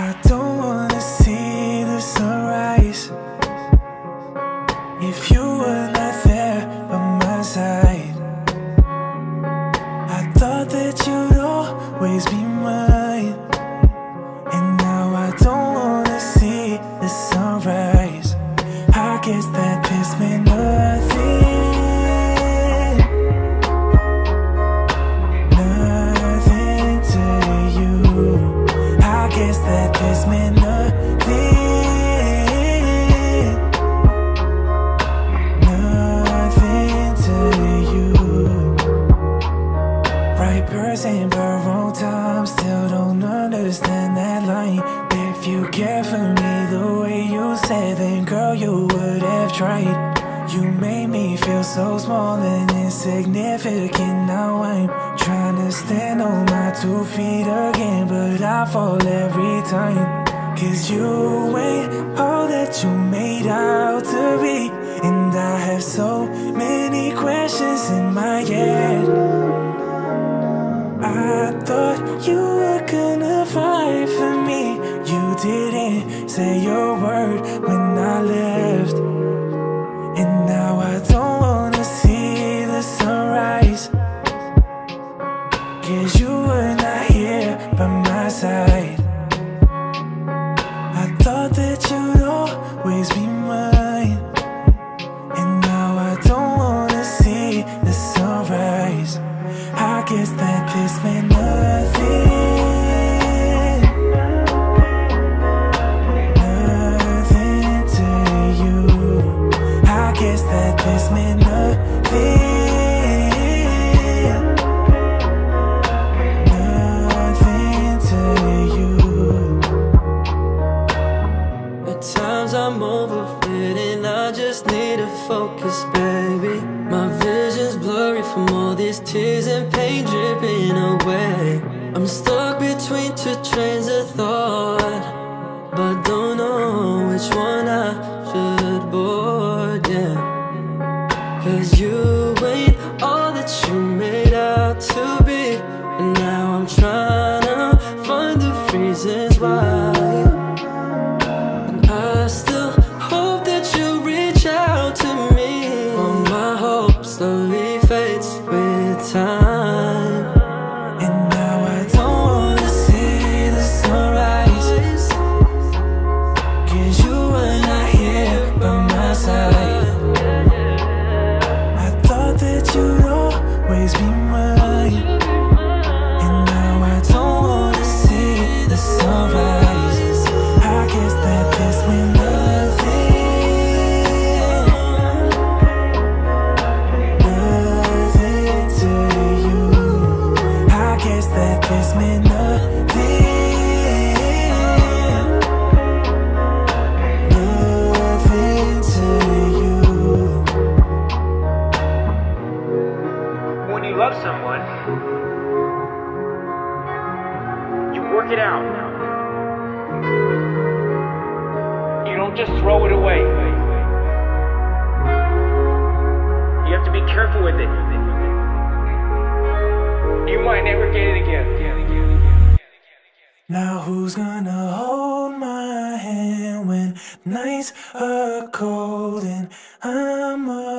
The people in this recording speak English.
I don't that line. If you care for me the way you said, then girl, you would have tried. You made me feel so small and insignificant. Now I'm trying to stand on my two feet again, but I fall every time. Cause you ain't all that you made out to be. And I have so many questions in my head. I thought you were gonna say your word when I left. And now I don't wanna see the sunrise. Cause you were not here by my side. I thought that you'd always be mine. And now I don't wanna see the sunrise. I guess that this meant nothing. Guess that this meant nothing. Nothing to you. At times I'm overfed and I just need to focus, baby. My vision's blurry from all these tears and pain dripping away. I'm stuck between two trains of thought, trying to find the reasons why. You love someone, you work it out. You don't just throw it away. You have to be careful with it. You might never get it again. Now who's gonna hold my hand when nights are cold and I'm alone?